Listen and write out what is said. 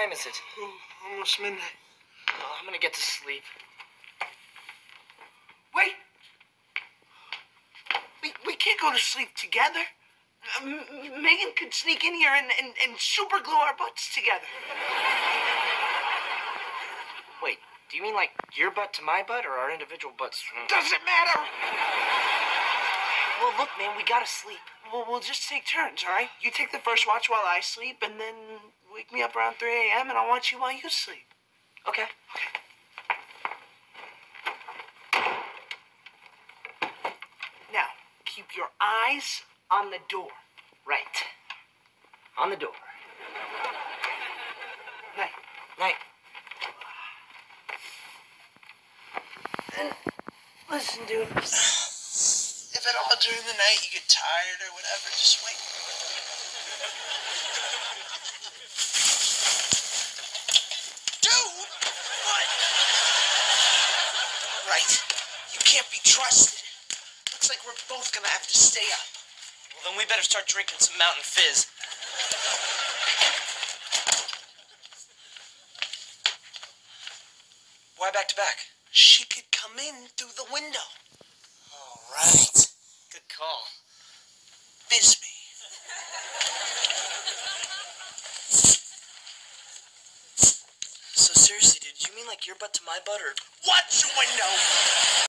time is it? Oh, almost midnight. Oh, I'm gonna get to sleep. Wait. We, we can't go to sleep together. M- M- Megan could sneak in here and, and, and super glue our butts together. Wait, do you mean like your butt to my butt or our individual butts? Doesn't matter. Well, look, man, we gotta sleep. Well, we'll just take turns, all right? You take the first watch while I sleep, and then wake me up around 3 a.m., and I'll watch you while you sleep. Okay. Now, keep your eyes on the door. Right. On the door. Night. Night. And listen, dude. If at all during the night you get tired or whatever, just wake Dude! What? Right. You can't be trusted. Looks like we're both gonna have to stay up. Well, then we better start drinking some Mountain Fizz. Why back to back? She could come in through the window. All right. Seriously, dude, you mean like your butt to my butt or Watch your window!